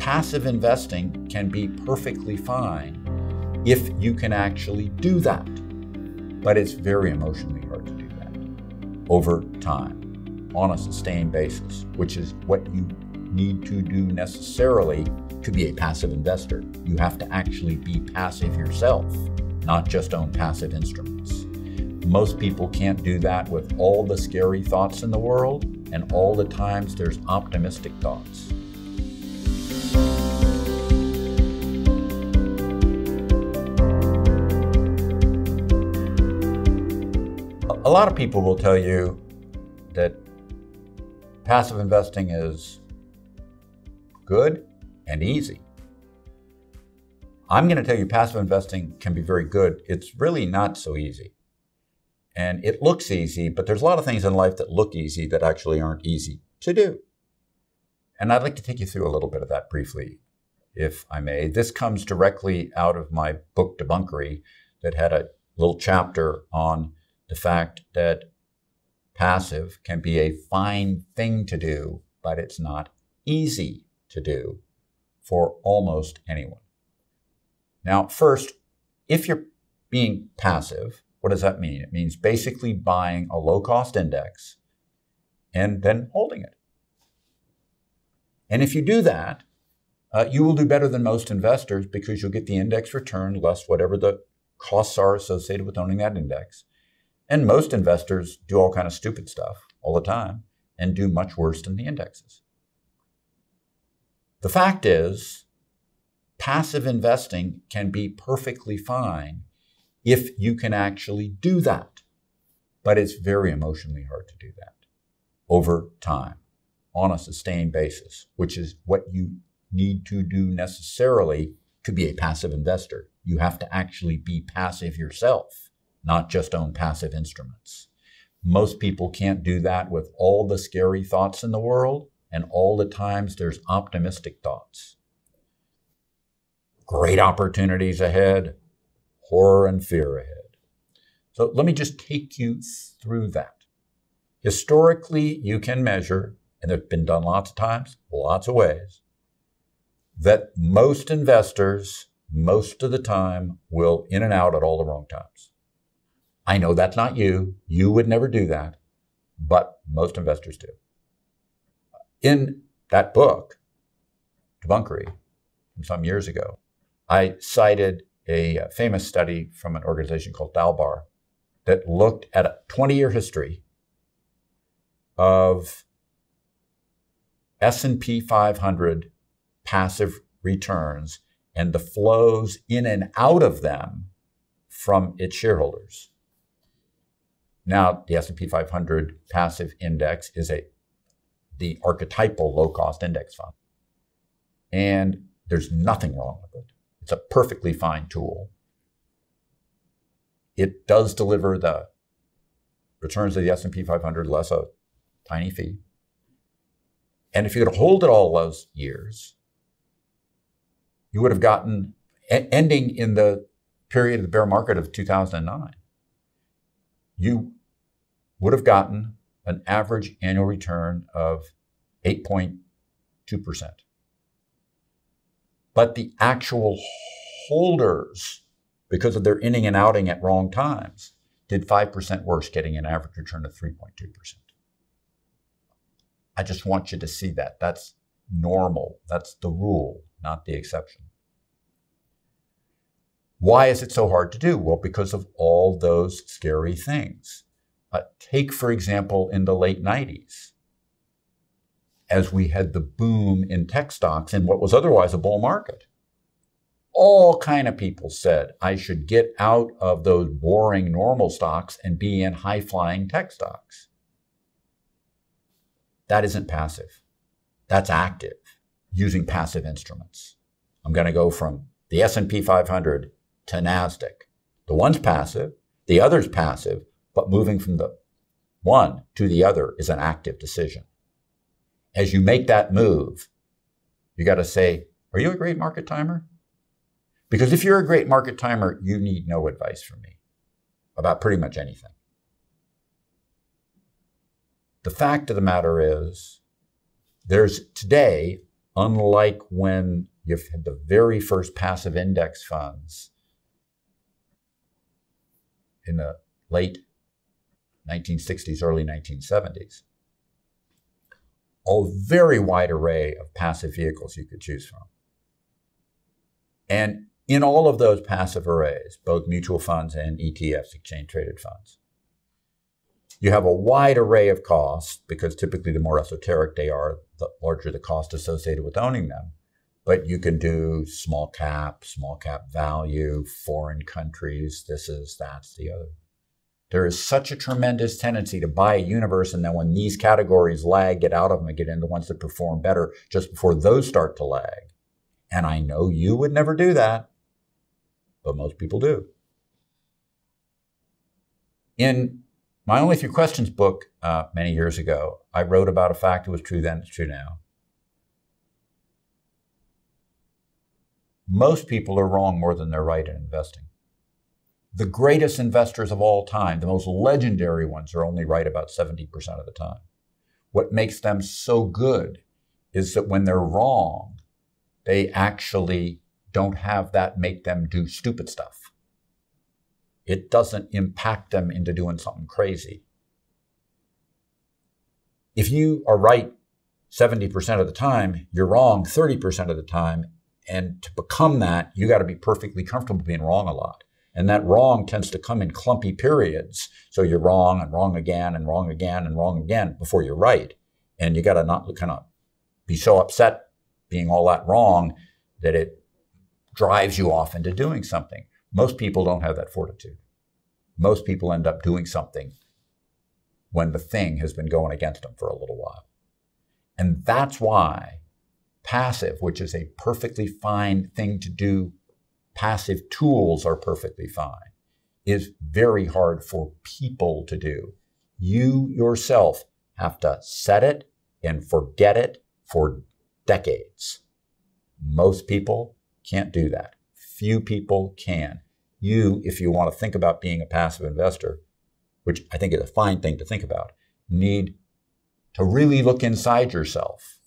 passive investing can be perfectly fine if you can actually do that. But it's very emotionally hard to do that over time on a sustained basis, which is what you need to do necessarily to be a passive investor. You have to actually be passive yourself, not just own passive instruments. Most people can't do that with all the scary thoughts in the world and all the times there's optimistic thoughts. A lot of people will tell you that passive investing is good and easy. I'm going to tell you passive investing can be very good. It's really not so easy. And it looks easy, but there's a lot of things in life that look easy that actually aren't easy to do. And I'd like to take you through a little bit of that briefly, if I may. This comes directly out of my book, Debunkery, that had a little chapter on the fact that passive can be a fine thing to do, but it's not easy to do for almost anyone. Now, first, if you're being passive, what does that mean? It means basically buying a low cost index and then holding it. And if you do that, uh, you will do better than most investors because you'll get the index return less whatever the costs are associated with owning that index. And most investors do all kind of stupid stuff all the time and do much worse than the indexes. The fact is, passive investing can be perfectly fine if you can actually do that. But it's very emotionally hard to do that over time on a sustained basis, which is what you need to do necessarily to be a passive investor. You have to actually be passive yourself, not just own passive instruments. Most people can't do that with all the scary thoughts in the world and all the times there's optimistic thoughts. Great opportunities ahead, horror and fear ahead. So let me just take you through that. Historically, you can measure, and it's been done lots of times, lots of ways, that most investors, most of the time, will in and out at all the wrong times. I know that's not you. You would never do that, but most investors do. In that book, Debunkery, some years ago, I cited a uh, famous study from an organization called Dalbar that looked at a 20 year history of S&P 500 passive returns and the flows in and out of them from its shareholders. Now, the S&P 500 passive index is a the archetypal low cost index fund. And there's nothing wrong with it. It's a perfectly fine tool. It does deliver the returns of the S&P 500 less a tiny fee. And if you could hold it all those years, you would have gotten ending in the period of the bear market of 2009. You would have gotten an average annual return of 8.2%. But the actual holders, because of their inning and outing at wrong times, did 5% worse, getting an average return of 3.2%. I just want you to see that. That's normal. That's the rule, not the exception. Why is it so hard to do? Well, because of all those scary things. Uh, take, for example, in the late 90s, as we had the boom in tech stocks in what was otherwise a bull market. All kind of people said I should get out of those boring normal stocks and be in high flying tech stocks. That isn't passive. That's active using passive instruments. I'm going to go from the S&P 500 to Nasdaq. The one's passive, the other's passive, but moving from the one to the other is an active decision. As you make that move, you got to say, Are you a great market timer? Because if you're a great market timer, you need no advice from me about pretty much anything. The fact of the matter is, there's today unlike when you've had the very first passive index funds in the late 1960s, early 1970s, a very wide array of passive vehicles you could choose from. And in all of those passive arrays, both mutual funds and ETFs, exchange traded funds, you have a wide array of costs because typically the more esoteric they are, the larger the cost associated with owning them. But you can do small cap, small cap value, foreign countries, this is, that's the other. There is such a tremendous tendency to buy a universe, and then when these categories lag, get out of them and get into ones that perform better just before those start to lag. And I know you would never do that, but most people do. In my Only Three Questions book uh, many years ago, I wrote about a fact that was true then, it's true now. Most people are wrong more than they're right in investing the greatest investors of all time, the most legendary ones, are only right about 70% of the time. What makes them so good is that when they're wrong, they actually don't have that make them do stupid stuff. It doesn't impact them into doing something crazy. If you are right 70% of the time, you're wrong 30% of the time. And to become that, you got to be perfectly comfortable being wrong a lot. And that wrong tends to come in clumpy periods. So you're wrong and wrong again and wrong again and wrong again before you're right. And you got to not kind of be so upset being all that wrong that it drives you off into doing something. Most people don't have that fortitude. Most people end up doing something when the thing has been going against them for a little while. And that's why passive, which is a perfectly fine thing to do passive tools are perfectly fine, is very hard for people to do. You yourself have to set it and forget it for decades. Most people can't do that. Few people can. You, if you want to think about being a passive investor, which I think is a fine thing to think about, need to really look inside yourself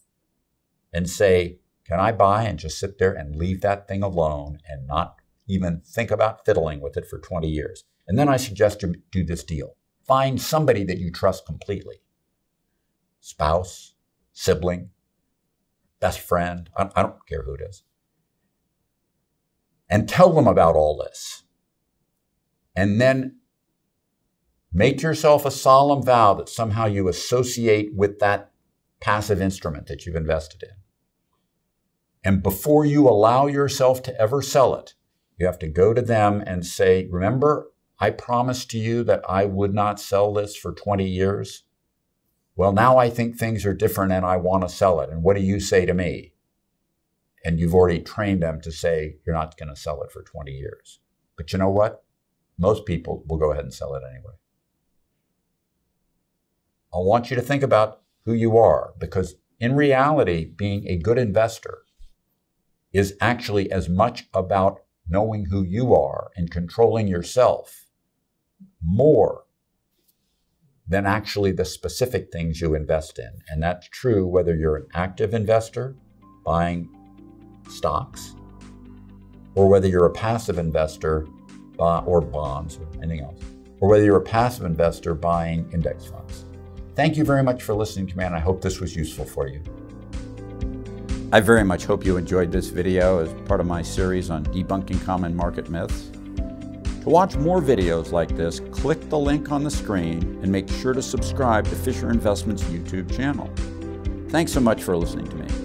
and say, can I buy and just sit there and leave that thing alone and not even think about fiddling with it for 20 years? And then I suggest you do this deal. Find somebody that you trust completely spouse, sibling, best friend, I, don't care who it is. And tell them about all this. And then make yourself a solemn vow that somehow you associate with that passive instrument that you've invested in. And before you allow yourself to ever sell it, you have to go to them and say, Remember, I promised to you that I would not sell this for 20 years. Well, now I think things are different and I want to sell it. And what do you say to me? And you've already trained them to say, You're not going to sell it for 20 years. But you know what? Most people will go ahead and sell it anyway. I want you to think about who you are because in reality, being a good investor is actually as much about knowing who you are and controlling yourself more than actually the specific things you invest in. And that's true whether you're an active investor buying stocks or whether you're a passive investor or bonds or anything else, or whether you're a passive investor buying index funds. Thank you very much for listening to me, and I hope this was useful for you. I very much hope you enjoyed this video as part of my series on debunking common market myths. To watch more videos like this, click the link on the screen and make sure to subscribe to Fisher Investments YouTube channel. Thanks so much for listening to me.